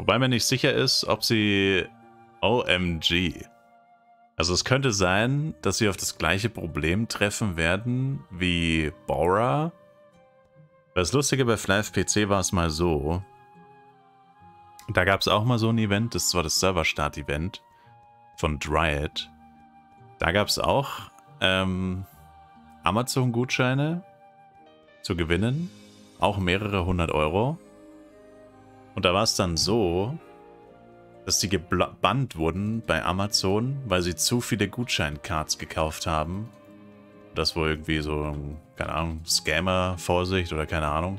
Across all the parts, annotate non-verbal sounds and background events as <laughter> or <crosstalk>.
Wobei man nicht sicher ist, ob sie OMG. Also es könnte sein, dass sie auf das gleiche Problem treffen werden wie Bora. Das Lustige bei Flav PC war es mal so. Da gab es auch mal so ein Event, das war das Serverstart-Event von Dryad. Da gab es auch ähm, Amazon-Gutscheine zu gewinnen. Auch mehrere hundert Euro. Und da war es dann so, dass die gebannt wurden bei Amazon, weil sie zu viele Gutscheincards gekauft haben. Das wohl irgendwie so, keine Ahnung, Scammer-Vorsicht oder keine Ahnung.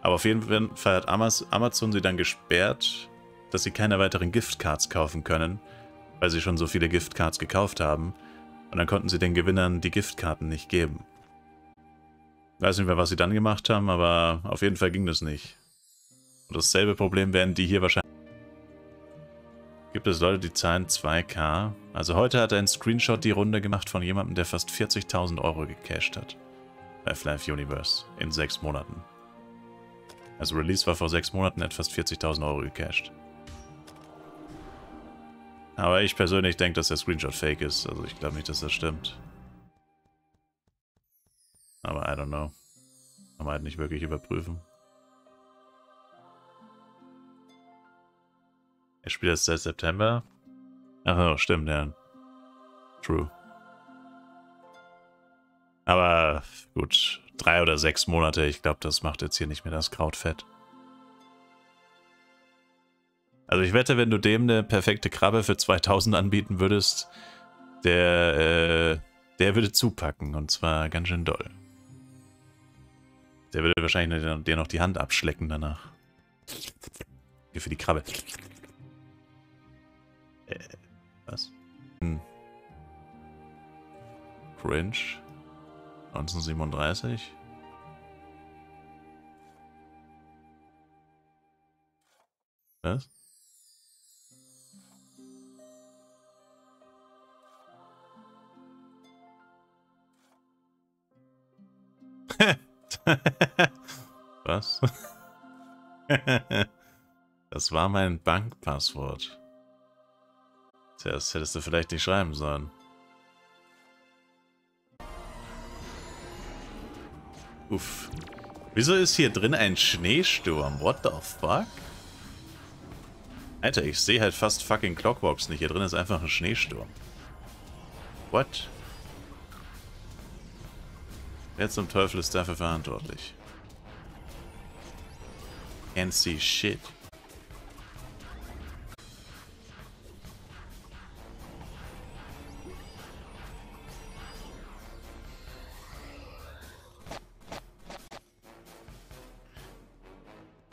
Aber auf jeden Fall hat Amazon sie dann gesperrt, dass sie keine weiteren Giftcards kaufen können, weil sie schon so viele Giftcards gekauft haben. Und dann konnten sie den Gewinnern die Giftkarten nicht geben. Weiß nicht mehr, was sie dann gemacht haben, aber auf jeden Fall ging das nicht. Und dasselbe Problem werden die hier wahrscheinlich... Gibt es Leute, die zahlen 2k? Also heute hat ein Screenshot die Runde gemacht von jemandem, der fast 40.000 Euro gecasht hat. Bei Flav Universe. In sechs Monaten. Also Release war vor sechs Monaten, hat fast 40.000 Euro gecasht. Aber ich persönlich denke, dass der Screenshot fake ist. Also ich glaube nicht, dass das stimmt. Aber I don't know. Kann man halt nicht wirklich überprüfen. Er spielt erst seit September. Ach so, stimmt, ja. True. Aber gut, drei oder sechs Monate, ich glaube, das macht jetzt hier nicht mehr das Kraut fett. Also ich wette, wenn du dem eine perfekte Krabbe für 2000 anbieten würdest, der, äh, der würde zupacken und zwar ganz schön doll. Der würde wahrscheinlich dir noch die Hand abschlecken danach. Für die Krabbe. Äh, was? Hm. Cringe. 1937. Was? <laughs> Was? <laughs> das war mein Bankpasswort. Tja, das hättest du vielleicht nicht schreiben sollen. Uff. Wieso ist hier drin ein Schneesturm? What the fuck? Alter, ich sehe halt fast fucking Clockbox nicht. Hier drin ist einfach ein Schneesturm. What? Wer zum Teufel ist dafür verantwortlich? Can't see shit.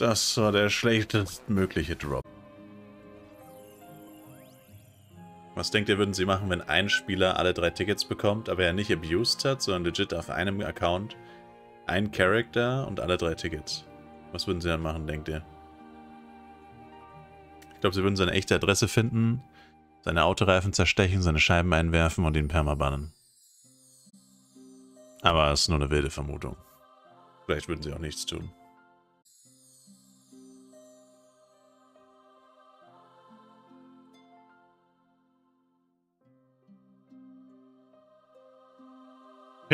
Das war der schlechtestmögliche Drop. Was denkt ihr, würden sie machen, wenn ein Spieler alle drei Tickets bekommt, aber er nicht abused hat, sondern legit auf einem Account ein Character und alle drei Tickets? Was würden sie dann machen, denkt ihr? Ich glaube, sie würden seine echte Adresse finden, seine Autoreifen zerstechen, seine Scheiben einwerfen und ihn permabannen. Aber es ist nur eine wilde Vermutung. Vielleicht würden sie auch nichts tun.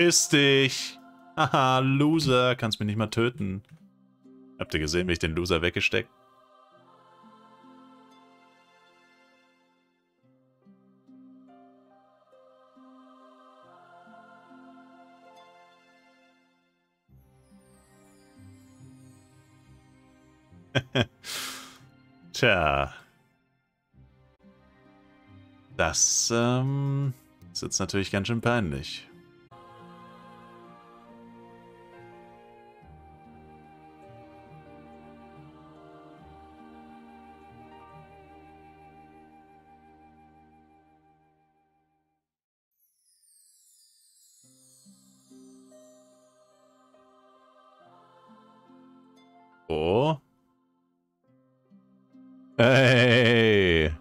Piss dich. Haha, Loser. Kannst mich nicht mal töten. Habt ihr gesehen, wie ich den Loser weggesteckt? <laughs> Tja. Das ähm, ist jetzt natürlich ganz schön peinlich. Oh. Hey.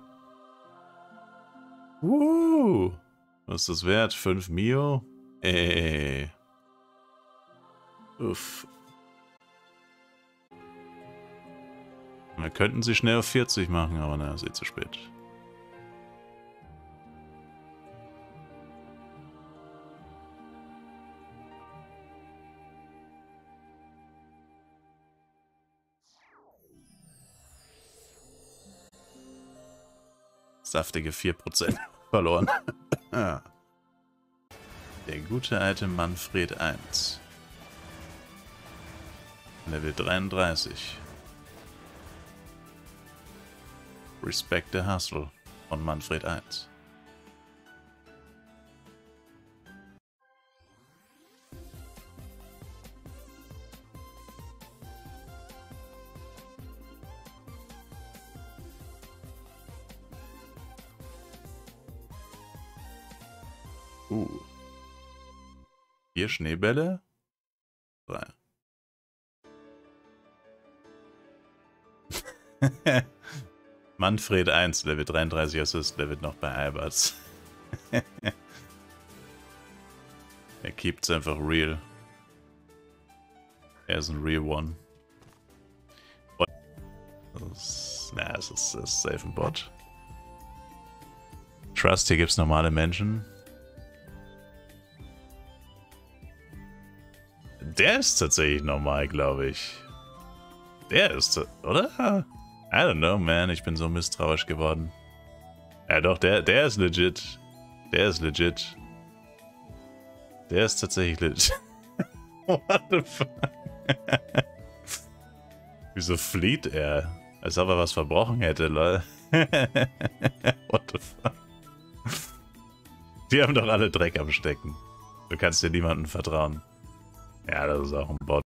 Uh. Was ist das wert? 5 Mio? Ey. Uff. Wir könnten sie schnell auf 40 machen, aber naja, ist eh zu spät. Saftige 4% <laughs> verloren. <laughs> Der gute alte Manfred 1. Level 33. Respect the Hustle von Manfred 1. Uh. Vier Schneebälle? Drei. <laughs> Manfred 1, Level 33 Assist, wird noch bei Alberts. <laughs> er keept es einfach real. Er ist ein Real One. Na, es ist, ist safe ein Bot. Trust, hier gibt es normale Menschen. Der ist tatsächlich normal, glaube ich. Der ist, oder? I don't know, man. Ich bin so misstrauisch geworden. Ja, doch, der, der ist legit. Der ist legit. Der ist tatsächlich legit. <laughs> What the fuck? <laughs> Wieso flieht er? Als ob er was verbrochen hätte, lol. <laughs> What the fuck? Die haben doch alle Dreck am Stecken. Du kannst dir niemandem vertrauen. Ja, das ist auch ein Bot.